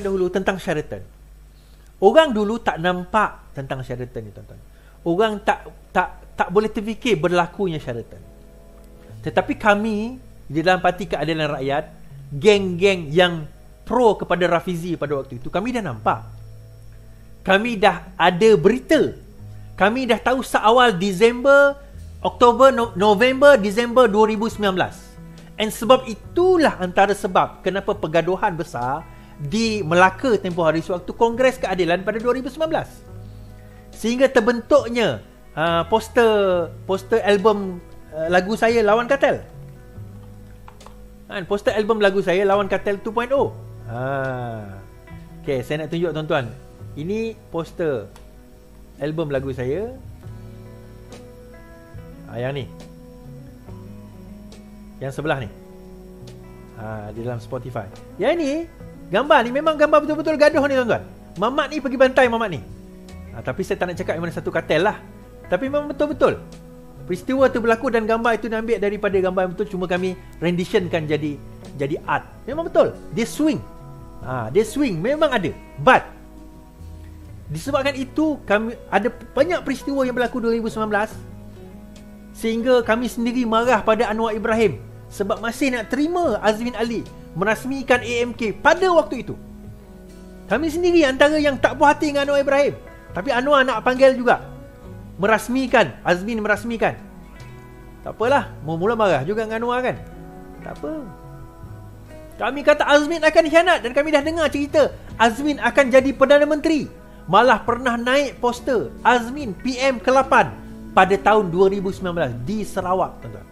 yang dahulu tentang Sheraton. Orang dulu tak nampak tentang Sheraton ni tuan-tuan. Orang tak tak tak boleh terfikir berlakunya Sheraton. Tetapi kami di dalam Parti Keadilan Rakyat, geng-geng yang pro kepada Rafizi pada waktu itu, kami dah nampak. Kami dah ada berita. Kami dah tahu seawal Disember, Oktober, November, Disember 2019. And sebab itulah antara sebab kenapa pergaduhan besar di Melaka tempoh hari sewaktu Kongres Keadilan pada 2019. Sehingga terbentuknya uh, poster poster album uh, lagu saya Lawan Kartel. Kan poster album lagu saya Lawan Kartel 2.0. Ha. Okay, saya nak tunjuk tuan-tuan. Ini poster album lagu saya. Ha, yang ni. Yang sebelah ni ha, Di dalam Spotify Yang ini Gambar ni memang gambar betul-betul gaduh ni tuan-tuan. Mamat ni pergi bantai Mamat ni. Ha, Tapi saya tak nak cakap mana satu kartel lah. Tapi memang betul-betul. Peristiwa tu berlaku dan gambar itu diambil daripada gambar yang betul. Cuma kami renditionkan jadi jadi art. Memang betul. Dia swing. Ha, Dia swing. Memang ada. But Disebabkan itu kami ada banyak peristiwa yang berlaku 2019 sehingga kami sendiri marah pada Anwar Ibrahim sebab masih nak terima Azmin Ali merasmikan AMK pada waktu itu. Kami sendiri antara yang tak puas hati dengan Anwar Ibrahim. Tapi Anwar nak panggil juga. Merasmikan. Azmin merasmikan. Tak apalah. Mula-mula marah juga dengan Anwar kan. Tak apa. Kami kata Azmin akan hianat. Dan kami dah dengar cerita. Azmin akan jadi Perdana Menteri. Malah pernah naik poster. Azmin PM ke-8 pada tahun 2019 di Sarawak. Tuan-tuan.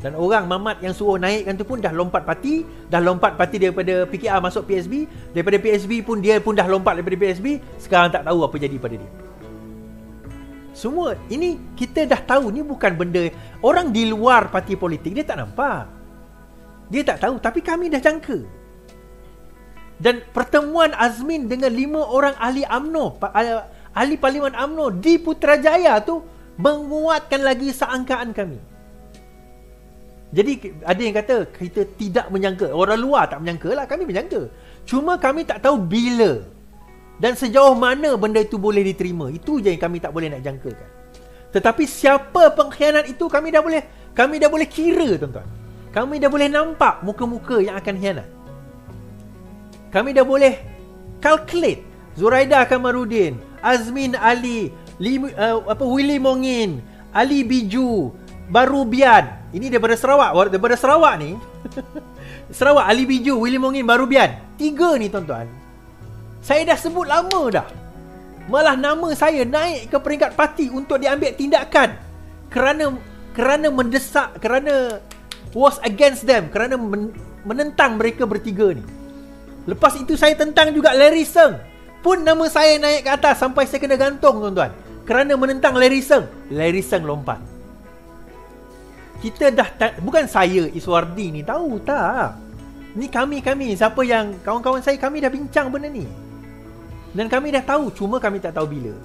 Dan orang mamat yang suruh naikkan tu pun dah lompat parti, dah lompat parti daripada PKR masuk PSB, daripada PSB pun dia pun dah lompat daripada PSB, sekarang tak tahu apa jadi pada dia. Semua ini kita dah tahu ni bukan benda orang di luar parti politik dia tak nampak. Dia tak tahu tapi kami dah jangka. Dan pertemuan Azmin dengan lima orang ahli AMNO, ahli Parlimen AMNO di Putrajaya tu menguatkan lagi seangkaan kami. Jadi ada yang kata kita tidak menyangka. Orang luar tak menyangka lah. Kami menyangka. Cuma kami tak tahu bila. Dan sejauh mana benda itu boleh diterima. Itu je yang kami tak boleh nak jangkakan. Tetapi siapa pengkhianat itu kami dah boleh kami dah boleh kira tuan-tuan. Kami dah boleh nampak muka-muka yang akan khianat. Kami dah boleh calculate Zuraida Kamarudin, Azmin Ali, Lim, uh, apa Willy Mongin, Ali Biju, Baru Bian, ini daripada Sarawak. Daripada Sarawak ni. Sarawak Ali Biju William Ongin Barubian Tiga ni tuan-tuan. Saya dah sebut lama dah. Malah nama saya naik ke peringkat parti Untuk diambil tindakan. Kerana Kerana mendesak Kerana Was against them. Kerana men, menentang mereka bertiga ni. Lepas itu saya tentang juga Larry Seng. Pun nama saya naik ke atas Sampai saya kena gantung tuan-tuan. Kerana menentang Larry Seng. Larry Seng lompat kita dah ta- bukan saya Iswardi ni. Tahu tak? Ni kami-kami siapa yang kawan-kawan saya kami dah bincang benda ni. Dan kami dah tahu cuma kami tak tahu bila.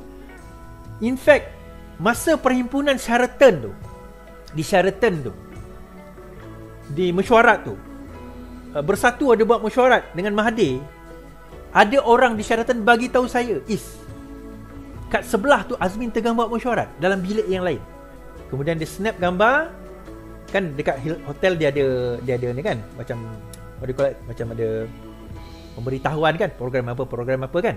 In fact masa perhimpunan Sheraton tu di Sheraton tu di mesyuarat tu uh, bersatu ada buat mesyuarat dengan Mahathir ada orang di Sheraton bagi tahu saya is kat sebelah tu Azmin tengah buat mesyuarat dalam bilik yang lain. Kemudian dia snap gambar kan dekat hotel dia ada dia ada ni kan macam what do you call it macam ada pemberitahuan kan program apa program apa kan?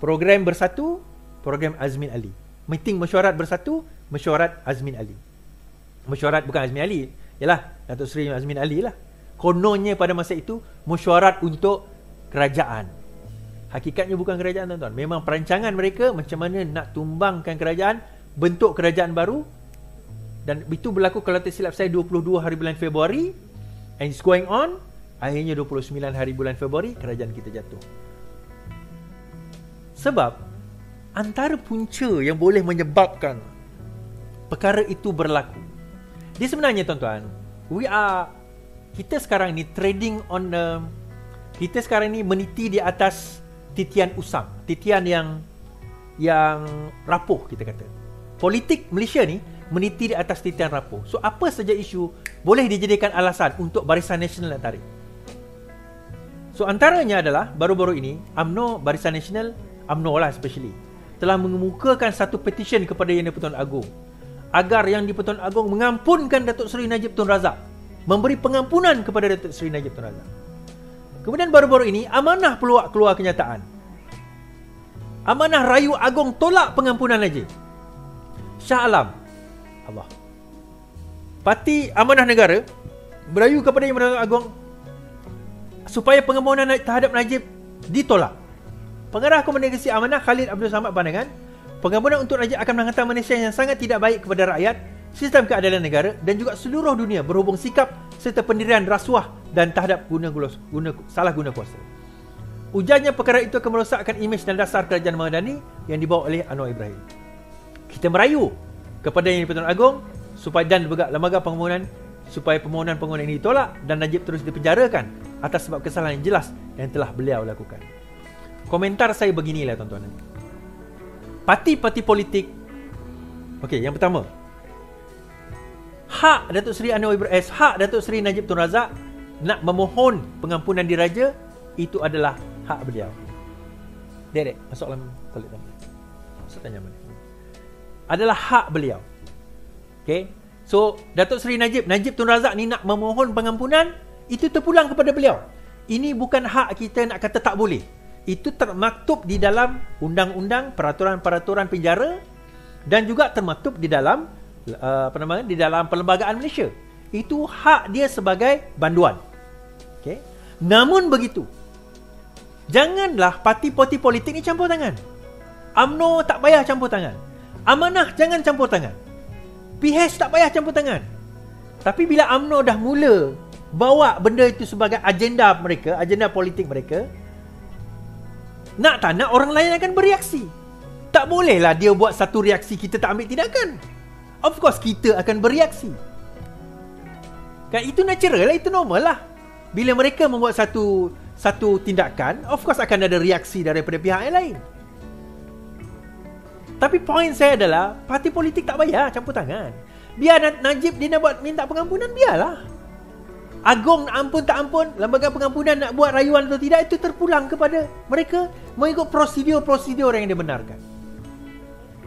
Program bersatu program Azmin Ali. Meeting mesyuarat bersatu mesyuarat Azmin Ali. Mesyuarat bukan Azmin Ali yalah Datuk Seri Azmin Ali lah. Kononnya pada masa itu mesyuarat untuk kerajaan. Hakikatnya bukan kerajaan tuan-tuan. Memang perancangan mereka macam mana nak tumbangkan kerajaan bentuk kerajaan baru dan itu berlaku kalau tak silap saya 22 hari bulan Februari and it's going on. Akhirnya 29 hari bulan Februari kerajaan kita jatuh. Sebab antara punca yang boleh menyebabkan perkara itu berlaku dia sebenarnya tuan-tuan we are kita sekarang ni trading on the kita sekarang ni meniti di atas titian usang titian yang yang rapuh kita kata. Politik Malaysia ni meniti di atas titian rapuh. So apa saja isu boleh dijadikan alasan untuk Barisan Nasional nak tarik. So antaranya adalah baru-baru ini AMNO Barisan Nasional AMNO lah especially telah mengemukakan satu petition kepada Yang di-Pertuan Agong agar Yang di-Pertuan Agong mengampunkan Datuk Seri Najib Tun Razak memberi pengampunan kepada Datuk Seri Najib Tun Razak. Kemudian baru-baru ini Amanah peluak keluar kenyataan. Amanah Rayu Agong tolak pengampunan Najib. Shah Alam. Allah. Parti Amanah Negara berayu kepada Yang di-Pertuan Agong supaya pengampunan terhadap Najib ditolak. Pengarah Komunikasi Amanah Khalid Abdul Samad pandangan, pengampunan untuk Najib akan menghantar Malaysia yang sangat tidak baik kepada rakyat, sistem keadilan negara dan juga seluruh dunia berhubung sikap serta pendirian rasuah dan terhadap guna, guna, salah guna kuasa. Ujarnya perkara itu akan merosakkan imej dan dasar kerajaan Madani yang dibawa oleh Anwar Ibrahim. Kita merayu kepada Yang di-Pertuan Agong supaya dan lembaga pengampunan supaya permohonan pengampunan ini ditolak dan Najib terus dipenjarakan atas sebab kesalahan yang jelas yang telah beliau lakukan. Komentar saya beginilah tuan-tuan. Parti-parti politik Okey, yang pertama. Hak Datuk Seri Anwar Ibrahim, eh, hak Datuk Seri Najib Tun Razak nak memohon pengampunan diraja itu adalah hak beliau. Dek, masuk dalam toilet tadi. Masuk tanya mana. Adalah hak beliau. Okey. So, Datuk Seri Najib, Najib Tun Razak ni nak memohon pengampunan itu terpulang kepada beliau. Ini bukan hak kita nak kata tak boleh. Itu termaktub di dalam undang-undang peraturan-peraturan penjara dan juga termaktub di dalam uh, apa nama di dalam perlembagaan Malaysia. Itu hak dia sebagai banduan. Okey. Namun begitu. Janganlah parti-parti politik ni campur tangan. AMNO tak payah campur tangan. Amanah jangan campur tangan. PH tak payah campur tangan. Tapi bila AMNO dah mula bawa benda itu sebagai agenda mereka, agenda politik mereka, nak tak nak orang lain akan bereaksi. Tak bolehlah dia buat satu reaksi kita tak ambil tindakan. Of course kita akan bereaksi. Kan itu natural lah, itu normal lah. Bila mereka membuat satu satu tindakan, of course akan ada reaksi daripada pihak yang lain. Tapi poin saya adalah parti politik tak payah campur tangan. Biar Najib dia nak buat minta pengampunan biarlah. Agung ampun tak ampun Lembaga pengampunan nak buat rayuan atau tidak Itu terpulang kepada mereka Mengikut prosedur-prosedur yang dibenarkan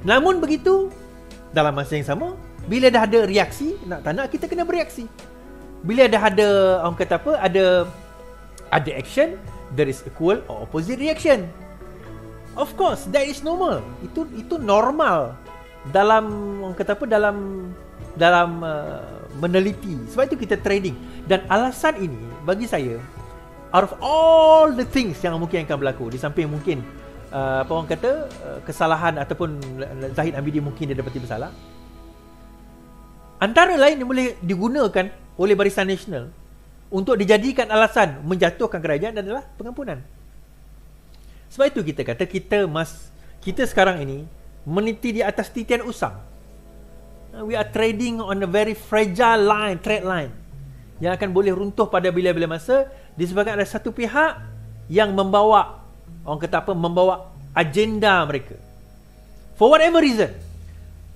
Namun begitu Dalam masa yang sama Bila dah ada reaksi Nak tak nak kita kena bereaksi Bila dah ada Orang kata apa Ada Ada action There is equal or opposite reaction Of course That is normal. Itu itu normal. Dalam Orang kata apa Dalam Dalam uh, Meneliti. Sebab itu kita trading dan alasan ini bagi saya out of all the things yang mungkin akan berlaku di samping mungkin uh, apa orang kata uh, kesalahan ataupun Zahid Ambidi mungkin dia dapati bersalah antara lain yang boleh digunakan oleh Barisan Nasional untuk dijadikan alasan menjatuhkan kerajaan adalah pengampunan. Sebab itu kita kata kita mas kita sekarang ini meniti di atas titian usang. We are trading on a very fragile line, trade line yang akan boleh runtuh pada bila-bila masa. Disebabkan ada satu pihak yang membawa orang kata apa membawa agenda mereka. For whatever reason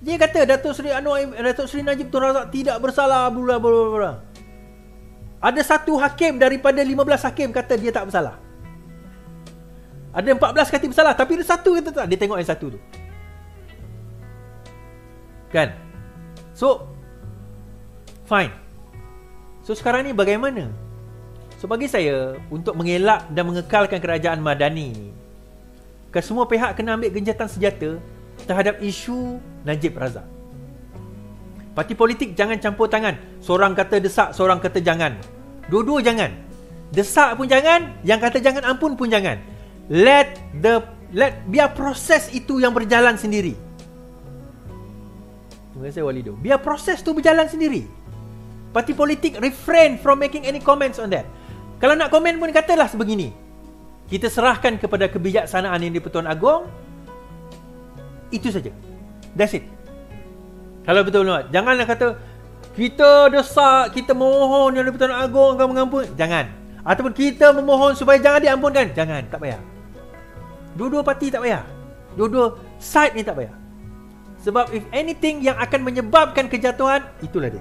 dia kata Datuk Seri Anwar Datuk Seri Najib Tun Razak tidak bersalah bla bla bla ada satu hakim daripada 15 hakim kata dia tak bersalah ada 14 kata bersalah tapi ada satu kata tak dia tengok yang satu tu kan so fine So sekarang ni bagaimana? So bagi saya untuk mengelak dan mengekalkan kerajaan Madani ni semua pihak kena ambil genjatan senjata terhadap isu Najib Razak. Parti politik jangan campur tangan. Seorang kata desak, seorang kata jangan. Dua-dua jangan. Desak pun jangan, yang kata jangan ampun pun jangan. Let the let biar proses itu yang berjalan sendiri. Terima kasih Walido. Biar proses tu berjalan sendiri. Parti politik refrain from making any comments on that. Kalau nak komen pun katalah sebegini. Kita serahkan kepada kebijaksanaan yang di-Pertuan Agong. Itu saja. That's it. Kalau betul betul janganlah kata kita desak, kita mohon yang di-Pertuan Agong akan mengampun. Jangan. Ataupun kita memohon supaya jangan diampunkan. Jangan, tak payah. Dua-dua parti tak payah. Dua-dua side ni tak payah. Sebab if anything yang akan menyebabkan kejatuhan, itulah dia.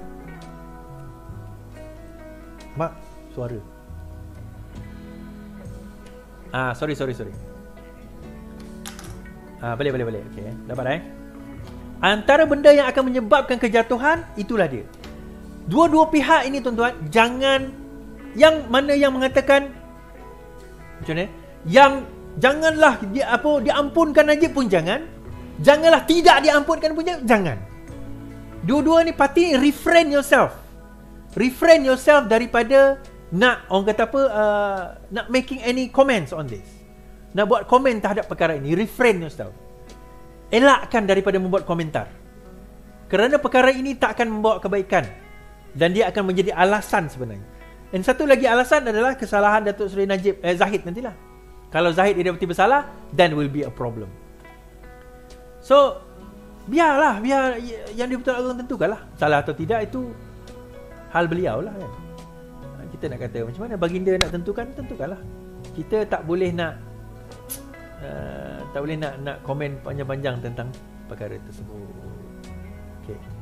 Mak, suara. Ah, sorry, sorry, sorry. Ah, boleh, boleh, boleh. Okey, dapat eh. Antara benda yang akan menyebabkan kejatuhan itulah dia. Dua-dua pihak ini tuan-tuan, jangan yang mana yang mengatakan macam ni, yang janganlah dia apa diampunkan aja pun jangan. Janganlah tidak diampunkan pun jangan. Dua-dua ni parti refrain yourself. Refrain yourself daripada nak orang kata apa uh, nak making any comments on this. Nak buat komen terhadap perkara ini, refrain yourself. Elakkan daripada membuat komentar. Kerana perkara ini tak akan membawa kebaikan dan dia akan menjadi alasan sebenarnya. Dan satu lagi alasan adalah kesalahan Datuk Seri Najib eh, Zahid nantilah. Kalau Zahid dia betul bersalah, then will be a problem. So, biarlah, biar yang dia betul agung tentukanlah. Salah atau tidak itu hal beliau lah kan. Ha, kita nak kata macam mana baginda nak tentukan, tentukanlah. Kita tak boleh nak uh, tak boleh nak nak komen panjang-panjang tentang perkara tersebut. Okay.